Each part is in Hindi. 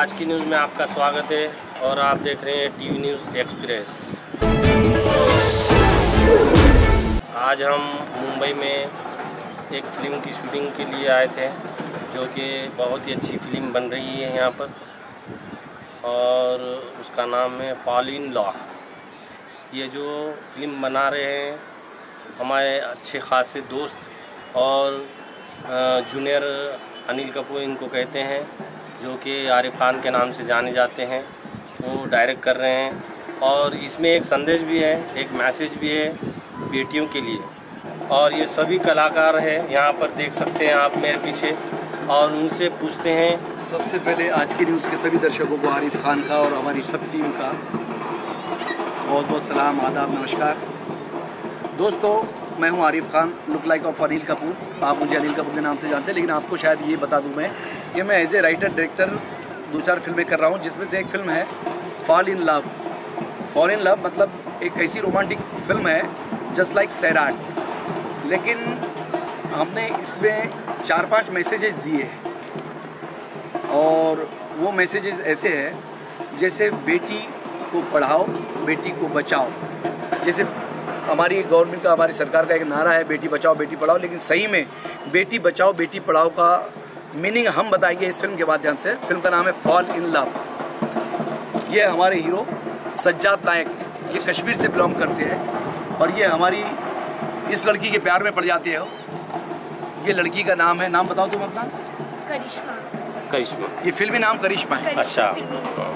आज की न्यूज़ में आपका स्वागत है और आप देख रहे हैं टीवी न्यूज़ एक्सप्रेस। आज हम मुंबई में एक फ़िल्म की शूटिंग के लिए आए थे, जो कि बहुत ही अच्छी फ़िल्म बन रही है यहाँ पर, और उसका नाम है फॉल इन लॉ ये जो फ़िल्म बना रहे हैं, हमारे अच्छे खासे दोस्त और जूनियर अनिल कपूर इनको कहते हैं। जो कि आरिफ खान के नाम से जाने जाते हैं, वो डायरेक्ट कर रहे हैं। और इसमें एक संदेश भी है, एक मैसेज भी है बेटियों के लिए। और ये सभी कलाकार हैं, यहाँ पर देख सकते हैं आप मेरे पीछे। और उनसे पूछते हैं सबसे पहले आज की न्यूज़ के सभी दर्शकों को आरिफ खान का और हमारी सब टीम का बहुत बहुत सलाम, आदाब, नमस्कार। दोस्तों मैं हूँ Arif Khan look like of Anil Kapoor. आप मुझे अनिल कपूर के नाम से जानते हैं, लेकिन आपको शायद ये बता दूँ मैं कि मैं एज ए राइटर डायरेक्टर दो चार फ़िल्में कर रहा हूँ, जिसमें से एक फ़िल्म है fall in love fall in love मतलब एक ऐसी रोमांटिक फ़िल्म है जस्ट लाइक सैराट लेकिन हमने इसमें चार पाँच मैसेजेस दिए हैं। और वो मैसेजेस ऐसे हैं, जैसे बेटी को पढ़ाओ, बेटी को बचाओ। जैसे हमारी गवर्नमेंट का हमारी सरकार का एक नारा है बेटी बचाओ बेटी पढ़ाओ लेकिन सही में बेटी बचाओ बेटी पढ़ाओ का मीनिंग हम बताएँगे इस फ़िल्म के माध्यम से। फ़िल्म का नाम है फॉल इन लव ये हमारे हीरो सज्जाद नायक ये कश्मीर से बिलोंग करते हैं और ये हमारी इस लड़की के प्यार में पड़ जाती है। ये लड़की का नाम है नाम बताओ तुम अपना? करिश्मा। करिश्मा। ये फिल्मी नाम करिश्मा है। अच्छा।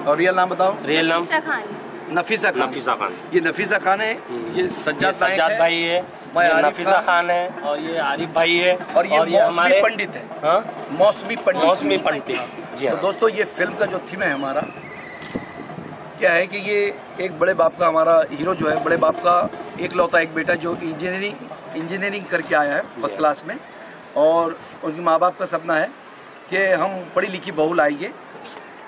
और रियल नाम बताओ। रियल नाम? खान। नफीसा खान। नफीसा खान। ये नफीसा खान है हम्म। ये ये सज्जाद सज्जाद है भाई है मैं ये नफीसा खान। है और ये आरिफ भाई है और ये मौसमी हमारे पंडित है। हाँ? मौसमी पंडित। मौसमी पंडित जी तो हाँ दोस्तों ये फ़िल्म का जो थीम है हमारा क्या है कि ये एक बड़े बाप का हमारा हीरो जो है बड़े बाप का एक लौता एक बेटा जो इंजीनियरिंग इंजीनियरिंग करके आया है फ़र्स्ट क्लास में। और उनके माँ बाप का सपना है कि हम पढ़ी लिखी बहू लाएँगे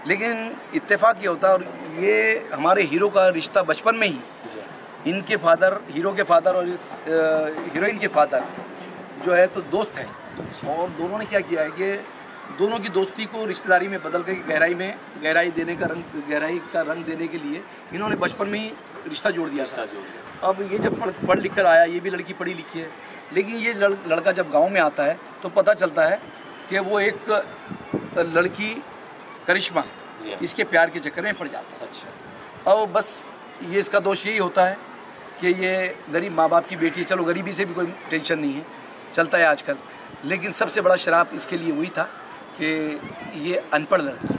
लेकिन इत्तेफाक ये होता है और ये हमारे हीरो का रिश्ता बचपन में ही इनके फादर हीरो के फादर और इस हीरोइन के फादर जो है तो दोस्त हैं। और दोनों ने क्या किया है कि दोनों की दोस्ती को रिश्तेदारी में बदल कर गहराई में गहराई देने का रंग गहराई का रंग देने के लिए इन्होंने बचपन में ही रिश्ता जोड़ दिया था। अब ये जब पढ़ पढ़ लिख कर आया ये भी लड़की पढ़ी लिखी है लेकिन ये लड़, लड़का जब गाँव में आता है तो पता चलता है कि वो एक लड़की करिश्मा। हाँ। इसके प्यार के चक्कर में पड़ जाता है। अच्छा। और बस ये इसका दोष यही होता है कि ये गरीब माँ बाप की बेटी है। चलो गरीबी से भी कोई टेंशन नहीं है। चलता है आजकल। लेकिन सबसे बड़ा शराब इसके लिए वही था कि ये अनपढ़ लड़की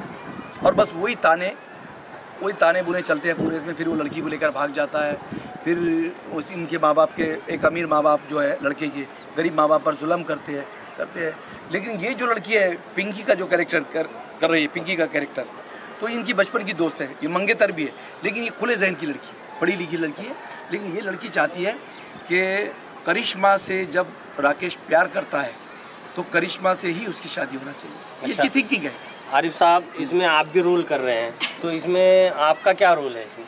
और बस वही ताने वही ताने बुने चलते हैं पूरे इसमें। फिर वो लड़की को लेकर भाग जाता है। फिर उस इनके माँ बाप के एक अमीर माँ बाप जो है लड़के के गरीब माँ बाप पर जुल्म करते हैं। करते हैं। लेकिन ये जो लड़की है पिंकी का जो कैरेक्टर कर कर रही है पिंकी का कैरेक्टर तो इनकी बचपन की दोस्त है। ये मंगेतर भी है। लेकिन ये खुले जहन की लड़की है पढ़ी लिखी लड़की है। लेकिन ये लड़की चाहती है कि करिश्मा से जब राकेश प्यार करता है तो करिश्मा से ही उसकी शादी होना चाहिए। अच्छा। इसकी थिंकिंग है। आरिफ साहब इसमें आप भी रोल कर रहे हैं तो इसमें आपका क्या रोल है इसमें?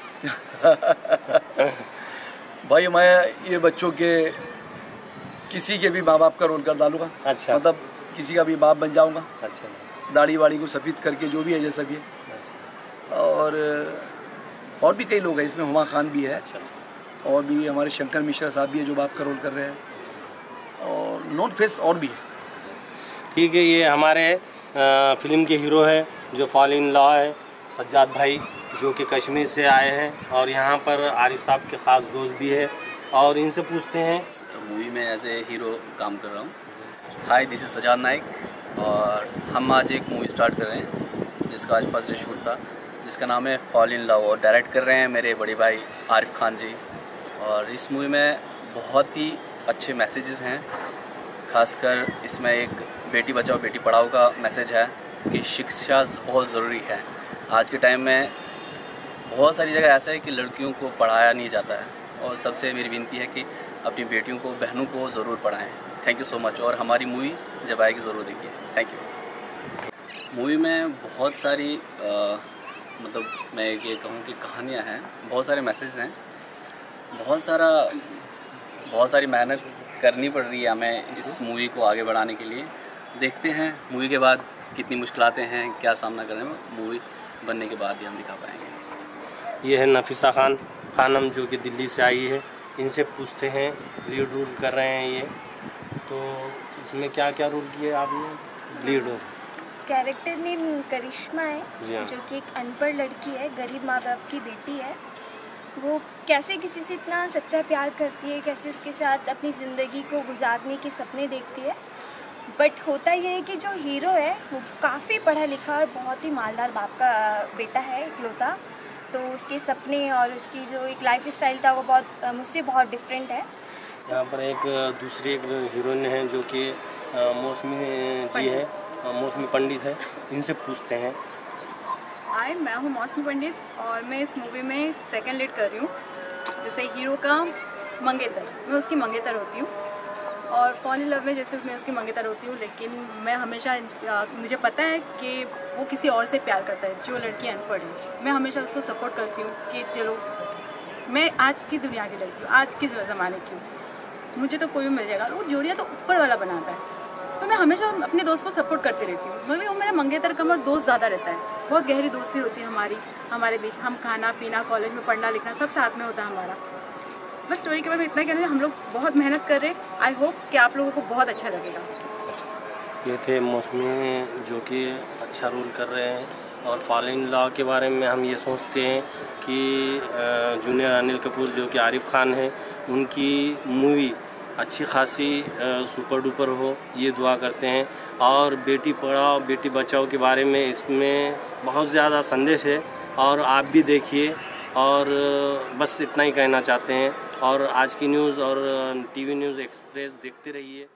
भाई मैं ये बच्चों के किसी के भी माँ बाप का रोल कर डालूँगा। अच्छा। मतलब किसी का भी बाप बन जाऊँगा। अच्छा। दाढ़ी वाड़ी को सफ़ेद करके जो भी है जैसा भी है। और और भी कई लोग हैं इसमें हुमा खान भी है। अच्छा अच्छा। और भी हमारे शंकर मिश्रा साहब भी है जो बाप का रोल कर रहे हैं। और नोट फेस और भी है। ठीक है ये हमारे फ़िल्म के हीरो है जो फॉल इन लॉ है सज्जाद भाई जो कि कश्मीर से आए हैं। और यहाँ पर आरिफ साहब के ख़ास दोस्त भी है। और इनसे पूछते हैं। मूवी में एज ए हीरो काम कर रहा हूँ। Hi this is Sajad Naik और हम आज एक मूवी स्टार्ट कर रहे हैं, जिसका आज फ़र्स्ट डे शूट था, जिसका नाम है फॉल इन लव और डायरेक्ट कर रहे हैं मेरे बड़े भाई आरिफ खान जी। और इस मूवी में बहुत ही अच्छे मैसेजेस हैं, खासकर इसमें एक बेटी बचाओ, बेटी पढ़ाओ का मैसेज है कि शिक्षा बहुत ज़रूरी है। आज के टाइम में बहुत सारी जगह ऐसा है कि लड़कियों को पढ़ाया नहीं जाता है। और सबसे मेरी विनती है कि अपनी बेटियों को बहनों को ज़रूर पढ़ाएँ। थैंक यू सो मच और हमारी मूवी जब आएगी ज़रूर देखिए। थैंक यू मूवी में बहुत सारी अ, मतलब मैं ये कहूँ कि कहानियाँ हैं। बहुत सारे मैसेज हैं। बहुत सारा बहुत सारी मेहनत करनी पड़ रही है हमें इस मूवी को आगे बढ़ाने के लिए। देखते हैं मूवी के बाद कितनी मुश्किलातें हैं क्या सामना करने में मूवी बनने के बाद ही हम दिखा पाएँगे। ये है नफीसा खान। खानम जो कि दिल्ली से आई है इनसे पूछते हैं लीड रोल कर रहे हैं ये। तो इसमें क्या क्या रोल किए आपने? Lead role character name Karishma हाँ। है। जो कि एक अनपढ़ लड़की है गरीब माँ बाप की बेटी है। वो कैसे किसी से इतना सच्चा प्यार करती है कैसे उसके साथ अपनी ज़िंदगी को गुजारने के सपने देखती है। बट होता यह है कि जो हीरो है वो काफ़ी पढ़ा लिखा और बहुत ही मालदार बाप का बेटा है इकलौता तो उसके सपने और उसकी जो एक लाइफ स्टाइल था वो बहुत मुझसे बहुत डिफरेंट है। यहाँ पर एक दूसरी एक हीरोइन है जो कि मौसमी जी है मौसमी पंडित है इनसे पूछते हैं। हाय मैं हूँ मौसमी पंडित और मैं इस मूवी में सेकंड लीड कर रही हूँ। जैसे हीरो का मंगेतर मैं उसकी मंगेतर होती हूँ। और फॉल इन लव में जैसे मैं उसकी मंगेतर होती हूँ, लेकिन मैं हमेशा मुझे पता है कि वो किसी और से प्यार करता है, जो लड़की अनपढ़ है। मैं हमेशा उसको सपोर्ट करती हूँ कि चलो, मैं आज की दुनिया की लड़की हूँ, आज की ज़माने की हूँ। मुझे तो कोई भी मिल जाएगा, वो जोड़िया तो ऊपर वाला बनाता है। तो मैं हमेशा अपने दोस्त को सपोर्ट करती रहती हूँ। मतलब वो मेरा मंगेतर कम और दोस्त ज़्यादा रहता है। बहुत गहरी दोस्ती होती है हमारी, हमारे बीच। हम खाना पीना कॉलेज में पढ़ना लिखना सब साथ में होता है हमारा। बस स्टोरी के बारे में इतना कहना है, हम लोग बहुत मेहनत कर रहे हैं। आई होप कि आप लोगों को बहुत अच्छा लगेगा। ये थे मौसमी जो कि अच्छा रोल कर रहे हैं और फॉल इन लॉ के बारे में हम ये सोचते हैं कि जूनियर अनिल कपूर जो कि आरिफ खान है, उनकी मूवी अच्छी खासी सुपर डुपर हो, ये दुआ करते हैं। और बेटी पढ़ाओ, बेटी बचाओ के बारे में इसमें बहुत ज़्यादा संदेश है। और आप भी देखिए और बस इतना ही कहना चाहते हैं। और आज की न्यूज़ और टीवी न्यूज़ एक्सप्रेस देखते रहिए।